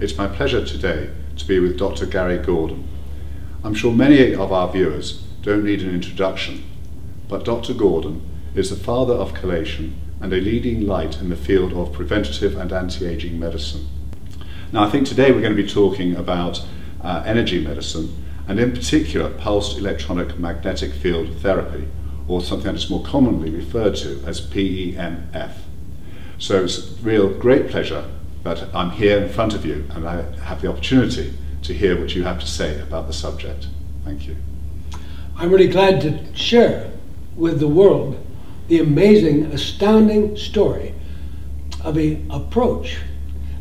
it's my pleasure today to be with Dr. Garry Gordon. I'm sure many of our viewers don't need an introduction, but Dr. Gordon is the father of chelation and a leading light in the field of preventative and anti-aging medicine. Now I think today we're going to be talking about uh, energy medicine and in particular pulsed electronic magnetic field therapy or something that is more commonly referred to as PEMF. So it's a real great pleasure that I'm here in front of you and I have the opportunity to hear what you have to say about the subject. Thank you. I'm really glad to share with the world the amazing, astounding story of a approach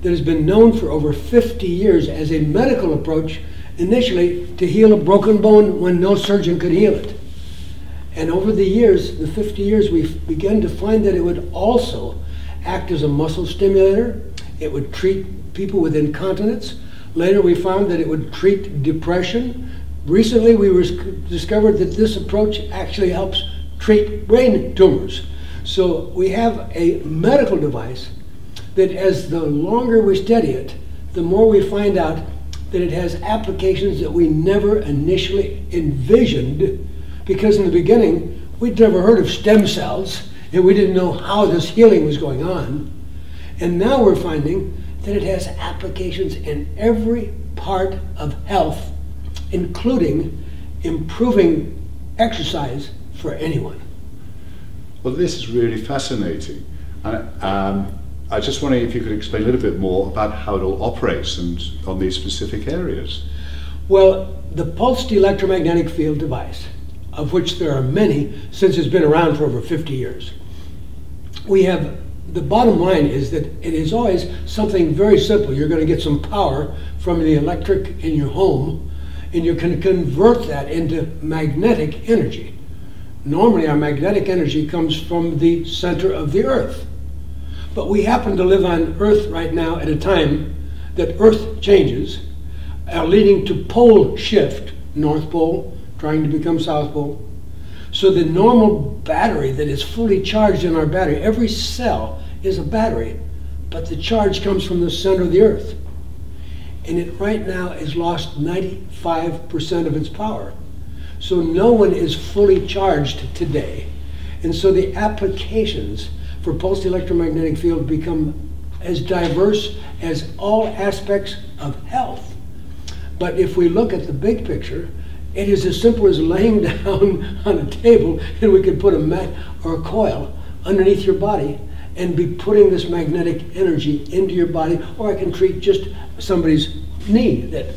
that has been known for over 50 years as a medical approach initially to heal a broken bone when no surgeon could heal it. And over the years, the 50 years, we've begun to find that it would also act as a muscle stimulator. It would treat people with incontinence. Later, we found that it would treat depression. Recently, we discovered that this approach actually helps treat brain tumors. So we have a medical device that as the longer we study it, the more we find out that it has applications that we never initially envisioned because in the beginning we'd never heard of stem cells and we didn't know how this healing was going on. And now we're finding that it has applications in every part of health, including improving exercise for anyone. Well, this is really fascinating. And, um, I just wondering if you could explain a little bit more about how it all operates and on these specific areas. Well, the pulsed electromagnetic field device, of which there are many since it's been around for over 50 years, we have the bottom line is that it is always something very simple. You're going to get some power from the electric in your home, and you can convert that into magnetic energy. Normally, our magnetic energy comes from the center of the earth. But we happen to live on Earth right now at a time that Earth changes, are leading to pole shift, North Pole trying to become South Pole. So the normal battery that is fully charged in our battery, every cell is a battery, but the charge comes from the center of the Earth. And it right now has lost 95% of its power. So no one is fully charged today. And so the applications for pulsed electromagnetic field become as diverse as all aspects of health. But if we look at the big picture, it is as simple as laying down on a table and we could put a mat or a coil underneath your body and be putting this magnetic energy into your body, or I can treat just somebody's knee that